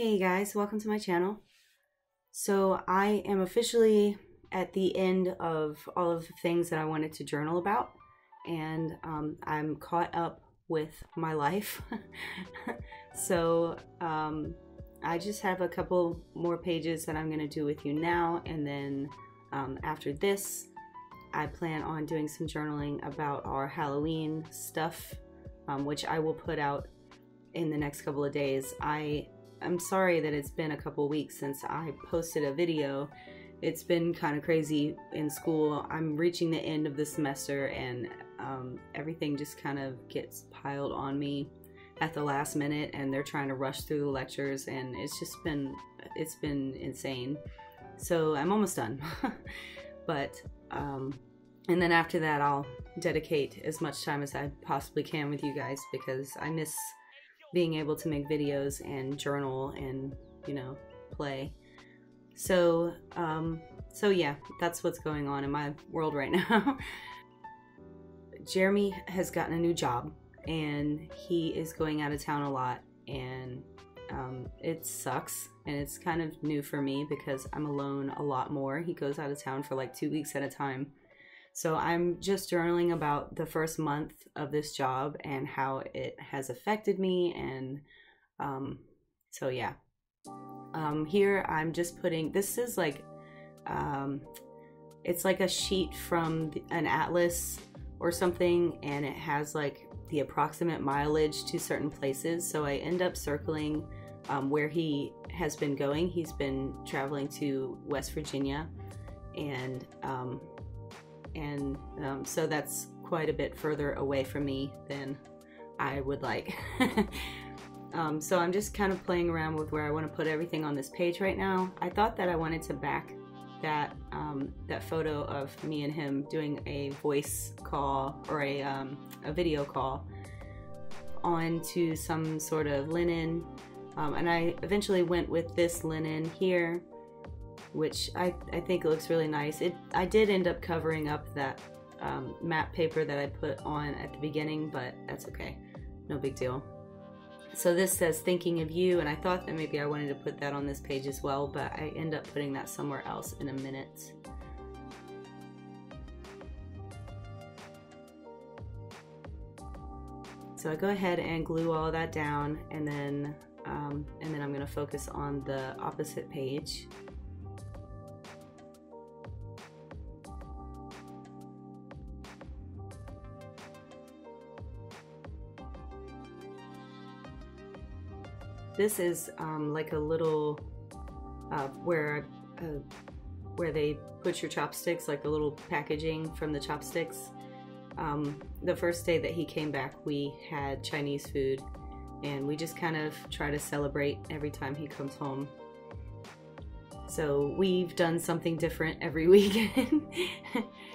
Hey guys, welcome to my channel. So I am officially at the end of all of the things that I wanted to journal about and um, I'm caught up with my life. so um, I just have a couple more pages that I'm going to do with you now and then um, after this I plan on doing some journaling about our Halloween stuff um, which I will put out in the next couple of days. I I'm sorry that it's been a couple weeks since I posted a video. It's been kind of crazy in school. I'm reaching the end of the semester and um, everything just kind of gets piled on me at the last minute and they're trying to rush through the lectures and it's just been it's been insane. So I'm almost done. but um, and then after that I'll dedicate as much time as I possibly can with you guys because I miss being able to make videos and journal and you know play. So um so yeah that's what's going on in my world right now. Jeremy has gotten a new job and he is going out of town a lot and um, it sucks and it's kind of new for me because i'm alone a lot more. He goes out of town for like two weeks at a time so I'm just journaling about the first month of this job and how it has affected me. And um, so, yeah. Um, here I'm just putting this is like, um, it's like a sheet from an atlas or something, and it has like the approximate mileage to certain places. So I end up circling um, where he has been going. He's been traveling to West Virginia, and um, and um, so that's quite a bit further away from me than I would like. um, so I'm just kind of playing around with where I want to put everything on this page right now. I thought that I wanted to back that um, that photo of me and him doing a voice call or a, um, a video call onto some sort of linen um, and I eventually went with this linen here which I, I think looks really nice. It I did end up covering up that um, map paper that I put on at the beginning, but that's okay. No big deal. So this says thinking of you, and I thought that maybe I wanted to put that on this page as well, but I end up putting that somewhere else in a minute. So I go ahead and glue all that down, and then um, and then I'm going to focus on the opposite page. This is um, like a little uh, where uh, where they put your chopsticks, like the little packaging from the chopsticks. Um, the first day that he came back, we had Chinese food, and we just kind of try to celebrate every time he comes home. So we've done something different every weekend,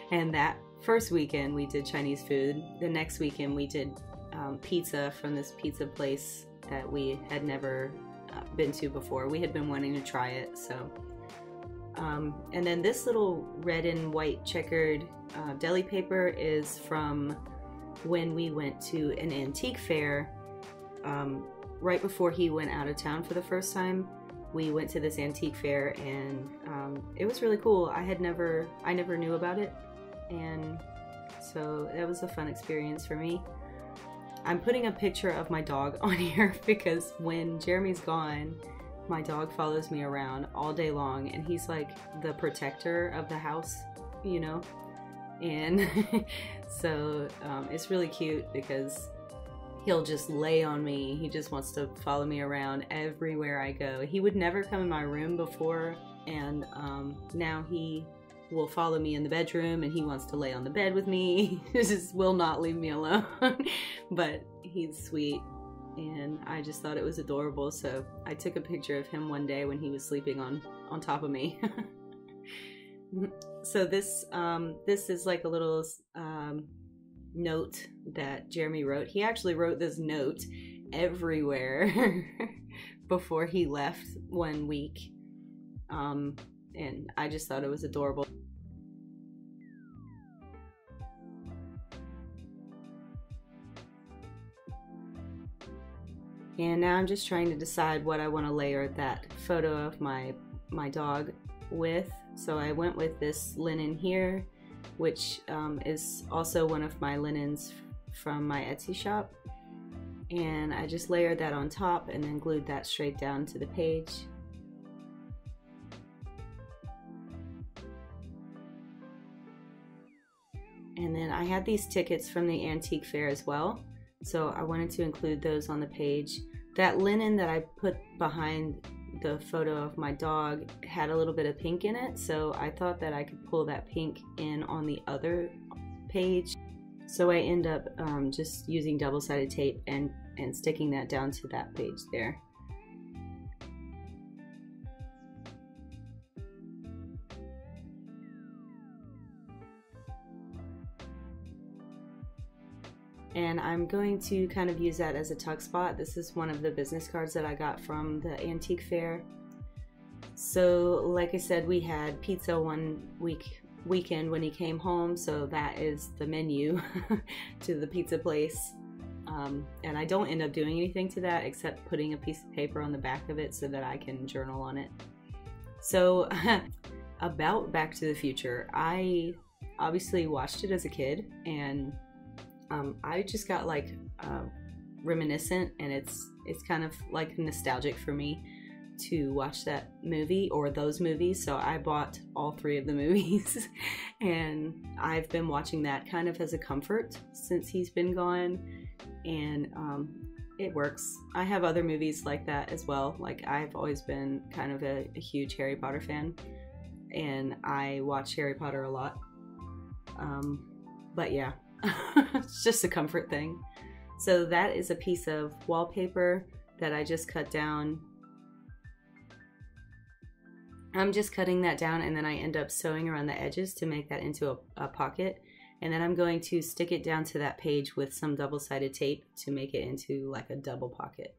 and that first weekend we did Chinese food. The next weekend we did um, pizza from this pizza place that we had never uh, been to before. We had been wanting to try it, so. Um, and then this little red and white checkered uh, deli paper is from when we went to an antique fair um, right before he went out of town for the first time. We went to this antique fair and um, it was really cool. I had never, I never knew about it, and so that was a fun experience for me. I'm putting a picture of my dog on here because when Jeremy's gone, my dog follows me around all day long and he's like the protector of the house, you know? And so um, it's really cute because he'll just lay on me. He just wants to follow me around everywhere I go. He would never come in my room before, and um, now he will follow me in the bedroom and he wants to lay on the bed with me. he just will not leave me alone. but he's sweet and I just thought it was adorable. So I took a picture of him one day when he was sleeping on on top of me. so this um, this is like a little um, note that Jeremy wrote. He actually wrote this note everywhere before he left one week. Um, and I just thought it was adorable. And now I'm just trying to decide what I want to layer that photo of my my dog with. So I went with this linen here, which um, is also one of my linens from my Etsy shop. And I just layered that on top and then glued that straight down to the page. And then I had these tickets from the antique fair as well. So I wanted to include those on the page. That linen that I put behind the photo of my dog had a little bit of pink in it. So I thought that I could pull that pink in on the other page. So I end up um, just using double-sided tape and, and sticking that down to that page there. And I'm going to kind of use that as a tuck spot. This is one of the business cards that I got from the antique fair. So like I said, we had pizza one week weekend when he came home, so that is the menu to the pizza place. Um, and I don't end up doing anything to that except putting a piece of paper on the back of it so that I can journal on it. So about Back to the Future, I obviously watched it as a kid and um, I just got like uh, reminiscent, and it's it's kind of like nostalgic for me to watch that movie or those movies. So I bought all three of the movies, and I've been watching that kind of as a comfort since he's been gone, and um, it works. I have other movies like that as well. Like I've always been kind of a, a huge Harry Potter fan, and I watch Harry Potter a lot. Um, but yeah, it's just a comfort thing. So that is a piece of wallpaper that I just cut down. I'm just cutting that down and then I end up sewing around the edges to make that into a, a pocket. And then I'm going to stick it down to that page with some double-sided tape to make it into like a double pocket.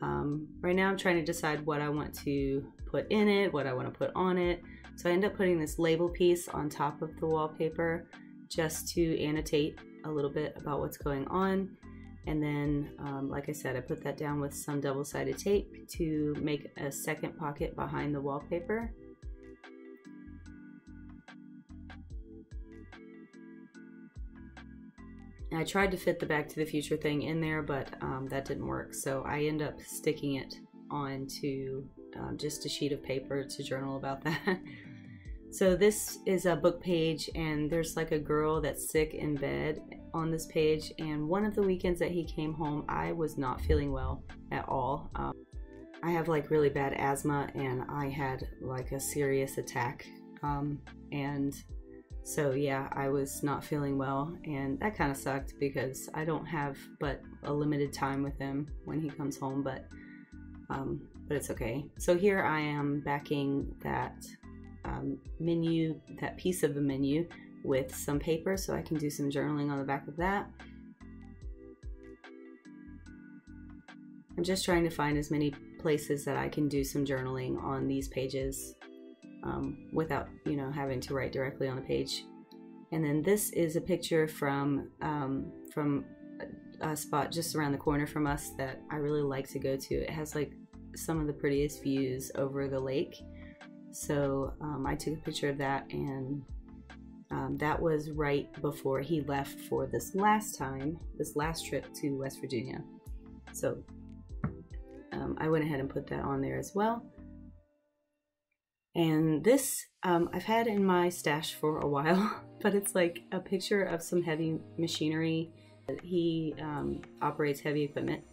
Um, right now I'm trying to decide what I want to put in it, what I want to put on it. So I end up putting this label piece on top of the wallpaper just to annotate a little bit about what's going on. And then, um, like I said, I put that down with some double-sided tape to make a second pocket behind the wallpaper. I tried to fit the Back to the Future thing in there, but um, that didn't work. So I end up sticking it onto um, just a sheet of paper to journal about that. so this is a book page, and there's like a girl that's sick in bed on this page. And one of the weekends that he came home, I was not feeling well at all. Um, I have like really bad asthma, and I had like a serious attack. Um, and so yeah, I was not feeling well, and that kind of sucked because I don't have but a limited time with him when he comes home. But um, but it's okay. So here I am backing that um, menu, that piece of the menu, with some paper, so I can do some journaling on the back of that. I'm just trying to find as many places that I can do some journaling on these pages um, without you know having to write directly on a page. And then this is a picture from um, from a, a spot just around the corner from us that I really like to go to. It has like some of the prettiest views over the lake. So um, I took a picture of that, and um, that was right before he left for this last time, this last trip to West Virginia. So um, I went ahead and put that on there as well. And this um, I've had in my stash for a while, but it's like a picture of some heavy machinery. He um, operates heavy equipment,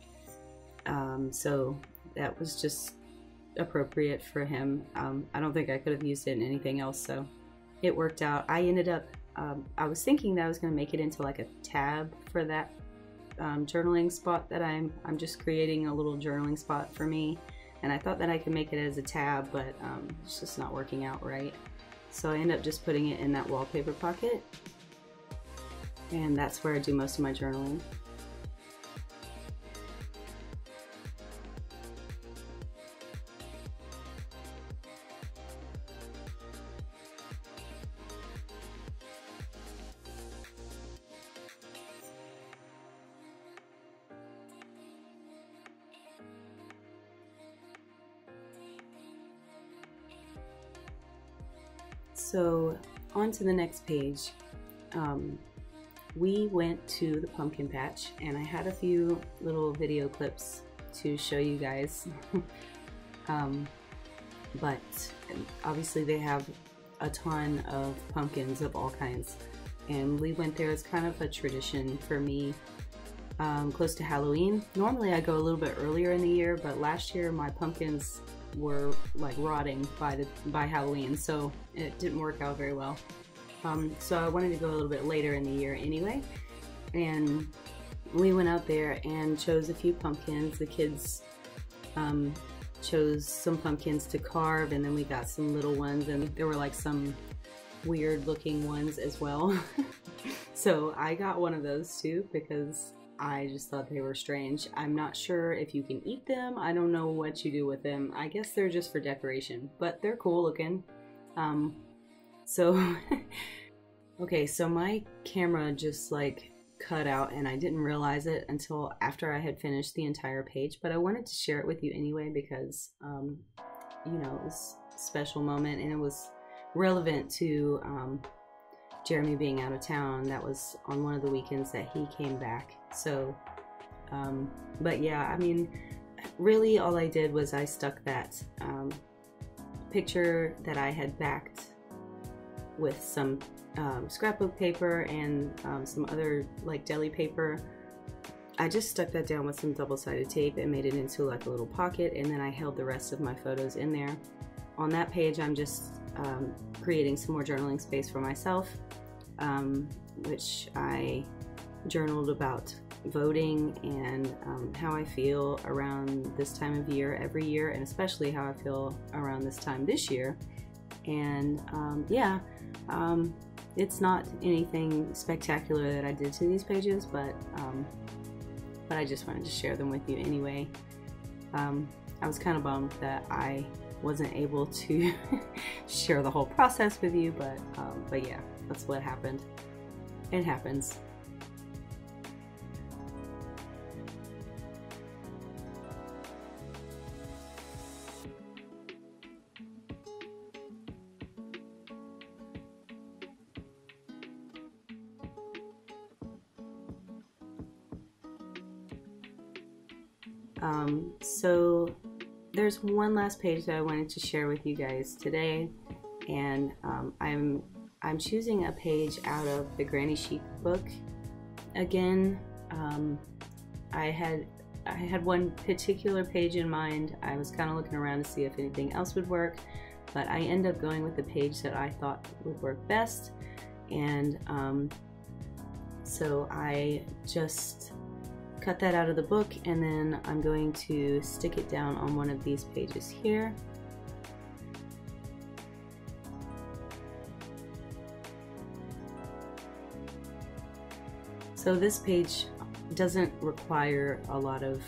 um, so that was just appropriate for him. Um, I don't think I could have used it in anything else, so it worked out. I ended up, um, I was thinking that I was going to make it into like a tab for that um, journaling spot that I'm, I'm just creating a little journaling spot for me and I thought that I could make it as a tab, but um, it's just not working out right. So I end up just putting it in that wallpaper pocket, and that's where I do most of my journaling. So on to the next page. Um, we went to the pumpkin patch and I had a few little video clips to show you guys. um, but obviously they have a ton of pumpkins of all kinds. And we went there as kind of a tradition for me um, close to Halloween. Normally I go a little bit earlier in the year, but last year my pumpkins were like rotting by the by Halloween, so it didn't work out very well. Um, so I wanted to go a little bit later in the year anyway. And we went out there and chose a few pumpkins. The kids um, chose some pumpkins to carve, and then we got some little ones, and there were like some weird looking ones as well. so I got one of those too because I just thought they were strange. I'm not sure if you can eat them. I don't know what you do with them. I guess they're just for decoration, but they're cool looking. Um, so, okay, so my camera just like cut out and I didn't realize it until after I had finished the entire page, but I wanted to share it with you anyway because, um, you know, it was a special moment and it was relevant to um, Jeremy being out of town. That was on one of the weekends that he came back. So, um, but yeah, I mean, really all I did was I stuck that um, picture that I had backed with some um, scrapbook paper and um, some other like deli paper. I just stuck that down with some double-sided tape and made it into like a little pocket and then I held the rest of my photos in there. On that page I'm just um, creating some more journaling space for myself um, which I journaled about voting and um, how I feel around this time of year every year and especially how I feel around this time this year and um, yeah um, it's not anything spectacular that I did to these pages, but um, but I just wanted to share them with you anyway. I was kind of bummed that I wasn't able to share the whole process with you, but um, but yeah, that's what happened. It happens. Um, so there's one last page that I wanted to share with you guys today, and um, I'm I'm choosing a page out of the Granny Chic book. Again, um, I had I had one particular page in mind. I was kind of looking around to see if anything else would work, but I end up going with the page that I thought would work best, and um, so I just cut that out of the book and then I'm going to stick it down on one of these pages here. So this page doesn't require a lot of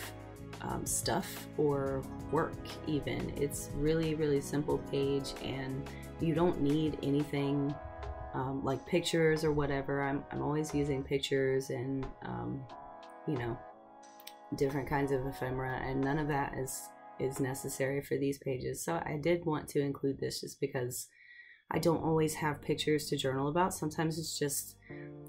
um, stuff or work even. It's really, really simple page and you don't need anything um, like pictures or whatever. I'm, I'm always using pictures and um, you know different kinds of ephemera and none of that is is necessary for these pages. So I did want to include this just because I don't always have pictures to journal about. Sometimes it's just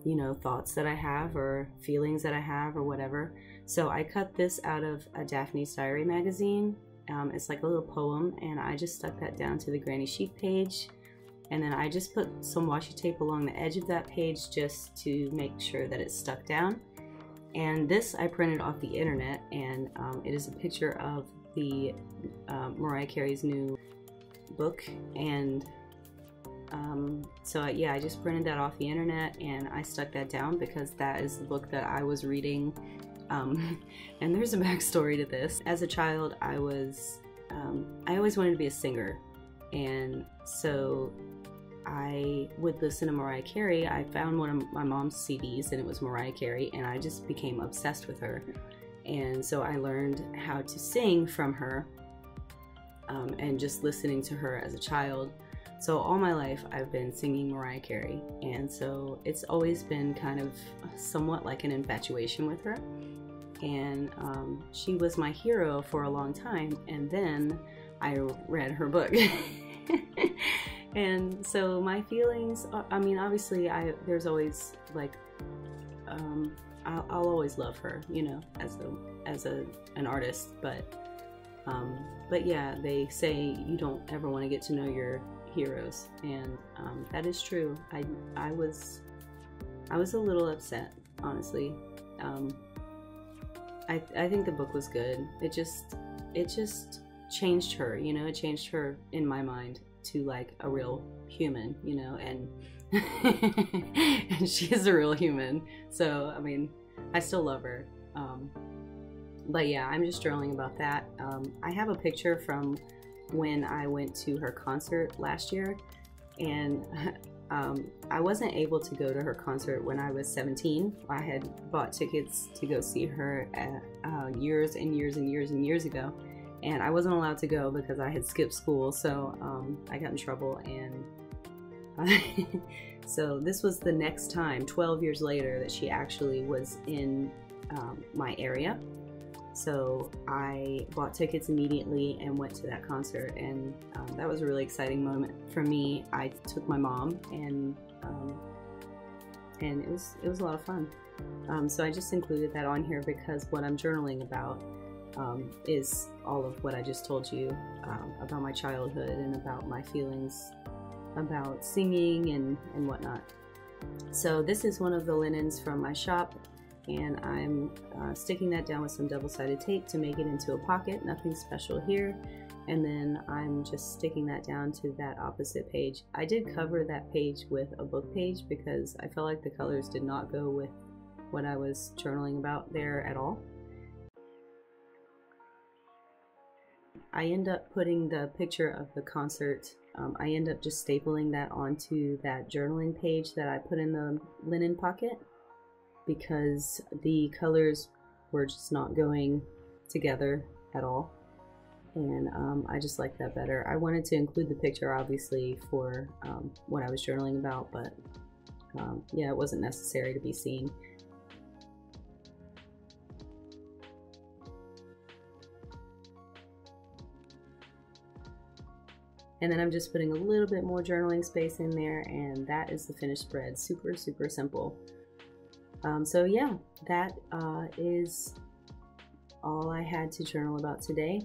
you know thoughts that I have or feelings that I have or whatever. So I cut this out of a Daphne's Diary magazine. Um, it's like a little poem and I just stuck that down to the Granny Chic page. And then I just put some washi tape along the edge of that page just to make sure that it's stuck down and this I printed off the internet, and um, it is a picture of the uh, Mariah Carey's new book. And um, so, yeah, I just printed that off the internet and I stuck that down because that is the book that I was reading. Um, and there's a backstory to this. As a child, I was, um, I always wanted to be a singer. And so I would listen to Mariah Carey, I found one of my mom's CDs and it was Mariah Carey, and I just became obsessed with her. And so I learned how to sing from her um, and just listening to her as a child. So all my life I've been singing Mariah Carey, and so it's always been kind of somewhat like an infatuation with her. And um, she was my hero for a long time, and then I read her book. and so my feelings, uh, I mean, obviously, I there's always like, um, I'll, I'll always love her, you know, as a as a an artist, but. Um, but yeah, they say you don't ever want to get to know your heroes, and um, that is true. I I was I was a little upset, honestly. Um, I I think the book was good. It just it just changed her, you know. It changed her in my mind to like a real human, you know, and and she is a real human. So I mean, I still love her. Um, but yeah, I'm just journaling about that. Um, I have a picture from when I went to her concert last year, and um, I wasn't able to go to her concert when I was 17. I had bought tickets to go see her at, uh, years and years and years and years ago, and I wasn't allowed to go because I had skipped school, so um, I got in trouble and. so this was the next time 12 years later that she actually was in um, my area so I bought tickets immediately and went to that concert, and um, that was a really exciting moment for me. I took my mom, and um, and it was it was a lot of fun. Um, so I just included that on here because what I'm journaling about um, is all of what I just told you um, about my childhood and about my feelings about singing and and whatnot. So this is one of the linens from my shop and I'm uh, sticking that down with some double-sided tape to make it into a pocket nothing special here. And then I'm just sticking that down to that opposite page. I did cover that page with a book page because I felt like the colors did not go with what I was journaling about there at all I end up putting the picture of the concert um, I end up just stapling that onto that journaling page that I put in the linen pocket because the colors were just not going together at all and um, I just like that better. I wanted to include the picture obviously for um, what I was journaling about but um, yeah it wasn't necessary to be seen. And then I'm just putting a little bit more journaling space in there and that is the finished spread. Super, super simple. Um, so yeah, that uh, is all I had to journal about today.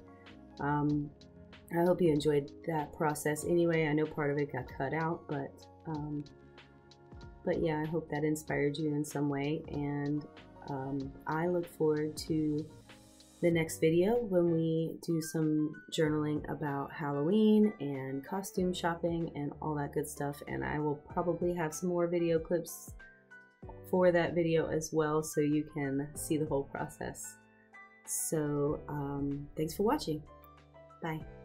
Um, I hope you enjoyed that process. Anyway, I know part of it got cut out, but um, but yeah, I hope that inspired you in some way. And um, I look forward to the next video when we do some journaling about Halloween and costume shopping and all that good stuff. And I will probably have some more video clips for that video as well so you can see the whole process. So um, thanks for watching. Bye.